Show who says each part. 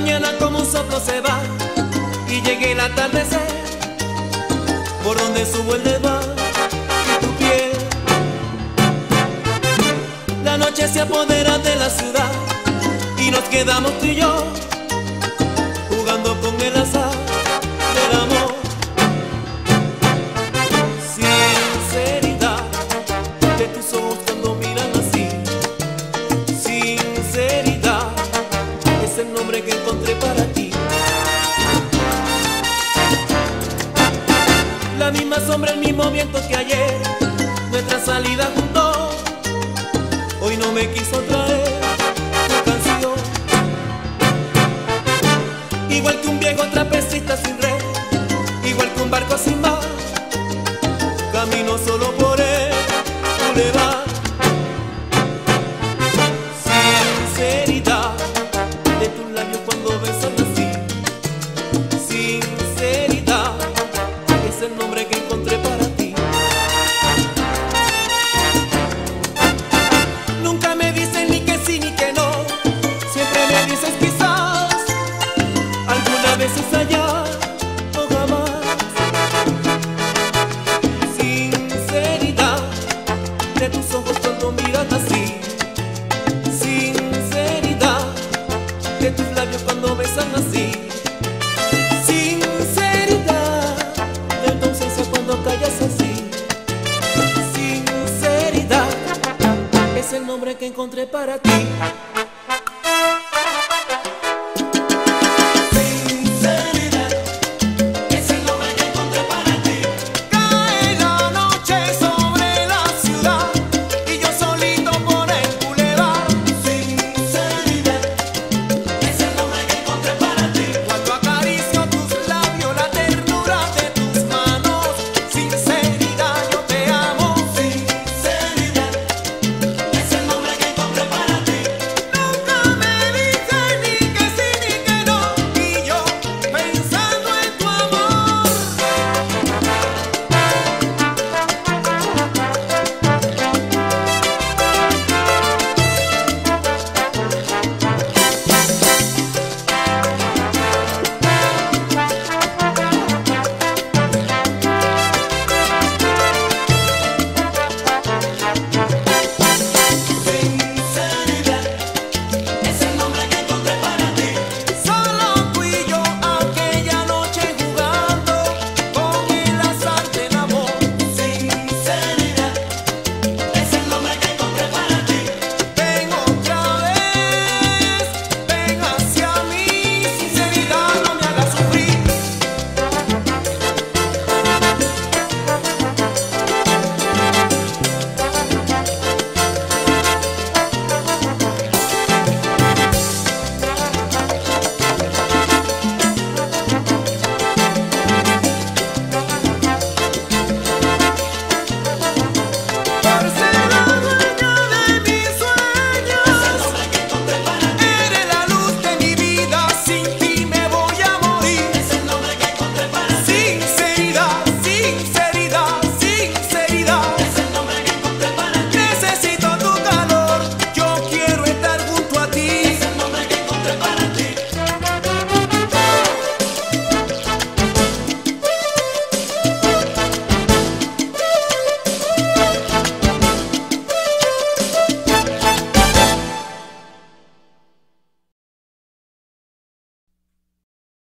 Speaker 1: mañana como un soplo se va y llegue el atardecer por donde subo el va y tu piel. La noche se apodera de la ciudad y nos quedamos tú y yo jugando con el azar del amor. Encontré para ti. La misma sombra, el mismo viento que ayer, nuestra salida juntos, hoy no me quiso traer tu canción. Igual que un Sinceridad es el nombre que encontré para ti. Nunca me dices ni que sí ni que no. Siempre me dices quizás. Alguna vez es allá o jamás. Sinceridad de tus ojos cuando miran así. Sinceridad de tus labios cuando besan así. Que encontré para ti.